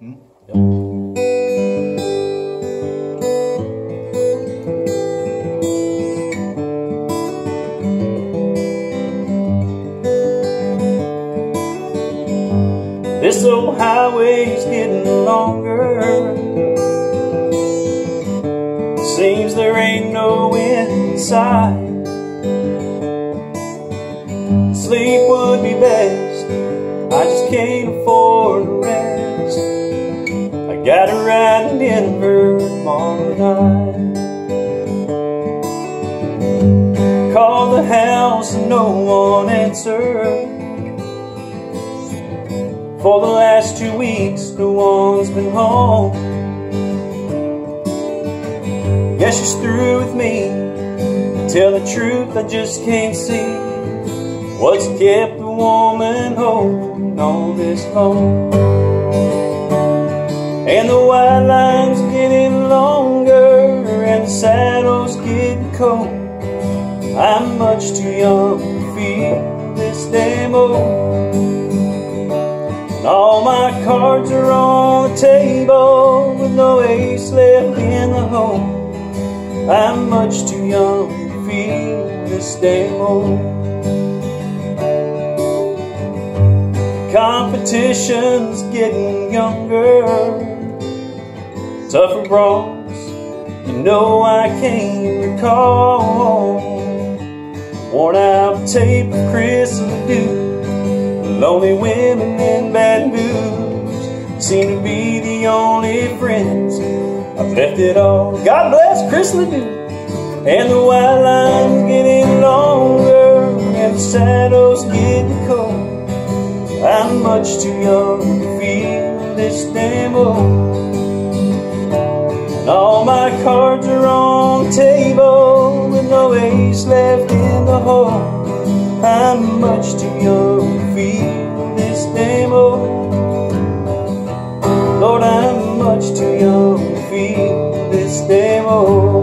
This old highway's getting longer. Seems there ain't no end in sight. Sleep would be best. Got to ride to Denver tomorrow night. Call the house and no one answered. For the last two weeks, no one's been home. Guess she's through with me. Tell the truth, I just can't see what's kept a woman holding on this long. And the white line's getting longer, and the saddle's getting cold. I'm much too young to feel this damn old. And all my cards are on the table with no ace left in the hole. I'm much too young to feel this damn old. Competition's getting younger, tougher brawls. You know I can't recall. Worn out tape of Chris Ledoux. Lonely women and bad news seem to be the only friends. I've left it all. God bless Chris Ledoux. And the white line's getting longer, and the saddle's getting cold. I'm much too young to feel this old. And all my cards are on table with no ace left in the hole. I'm much too young to feel this old. Lord, I'm much too young to feel this old.